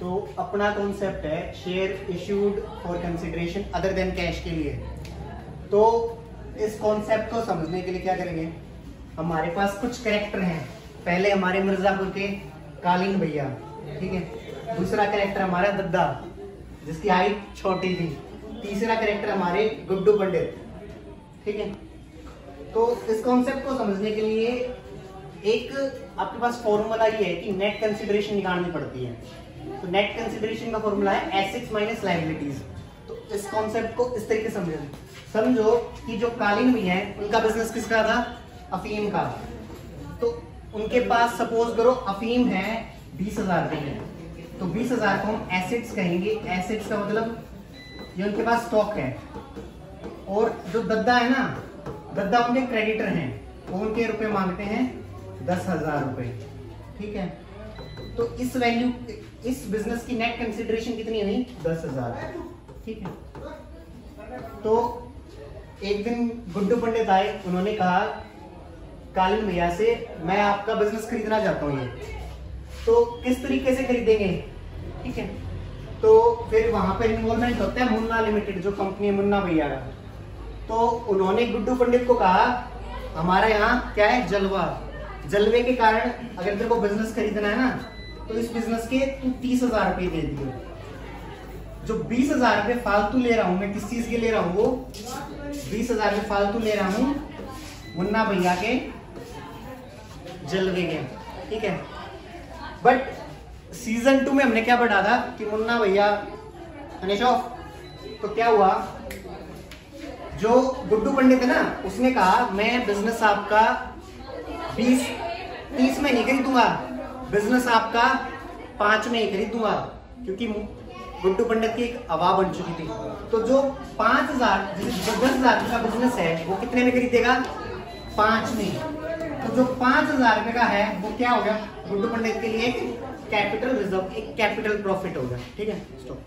तो अपना कॉन्सेप्ट है share issued for consideration other than cash के लिए। तो इस कॉन्सेप्ट को समझने के लिए क्या करेंगे? हमारे पास कुछ करेक्टर हैं। पहले हमारे मिर्जापुर के कालीन भैया, ठीक है? दूसरा करेक्टर हमारा दद्दा, जिसकी हाइट छोटी थी। तीसरा करेक्टर हमारे गुड्डू पंडित, ठीक है? तो इस कॉन्सेप्ट को समझने के लिए एक आपके पास फॉर्मूला ये है कि नेट कंसिडरेशन निकालनी पड़ती है। तो नेट कंसिडरेशन का फॉर्मूला है एसेट्स माइनस लाइबिलिटीज तो इस कॉन्सेप्ट को इस तरीके समझो। समझो कि जो कालीन भैया है, उनका बिज़नेस किसका था? अफीम का। तो उनके पास सपोज़ करो अफीम है बीस हज़ार रुपए तो बीस हज़ार को हम एसेट्स कहेंगे। एसेट्स का मतलब ये उनके पास स्टॉक है। और जो दद्दा है ना, दद्दा उनके क्रेडिटर हैं, वो उनके रुपए मांगते हैं दस हज़ार रुपए। ठीक है? तो इस वैल्यू इस बिज़नेस की नेट कंसिडरेशन कितनी हुई दस हज़ार। ठीक है? तो एक दिन गुड्डू पंडित आए उन्होंने कहा कालीन भैया से मैं आपका बिज़नेस खरीदना चाहता हूँ ये। तो किस तरीके से खरीदेंगे? ठीक है? तो फिर वहाँ पर इन्वॉल्वमेंट होता है मुन्ना लिमिटेड जो कंपनी है मुन्ना भैया का। तो उन्होंने गुड्डू पंडित को कहा हमारा यहाँ क्या है? जलवा। जलवे के कारण अगर तेरे को बिज़नेस खरीदना है ना तो इस बिज़नेस के तू तीस हज़ार रुपये दे दिए जो बीस हज़ार रुपये फालतू ले रहा हूँ, मैं किस चीज़ के ले रहा हूँ वो? बीस हज़ार रुपये फालतू ले रहा हूँ मुन्ना भैया के जलवे के, ठीक है? बट सीज़न टू में हमने क्या बढ़ा था कि मुन्ना भैया, अनिश तो क्या हुआ? जो गुड्डू पंडित है ना, उसने कहा, मैं बिज़नेस आपका बीस, तीस में नहीं खरीदूँगा। बिज़नेस आपका पाँच में ही खरीदूँगा, क्योंकि गुड्डू पंडित की एक हवा बन चुकी थी। तो जो पाँच हज़ार, जो दस हज़ार का बिज़नेस है, वो कितने में खरीदेगा? पाँच में। तो जो पाँच हज़ार रुपए का है, वो क्या होगा गुड्डू पंडित के लिए एक कैपिटल रिज़र्व एक कैपिटल प्रॉफिट होगा ठीक है? स्टॉप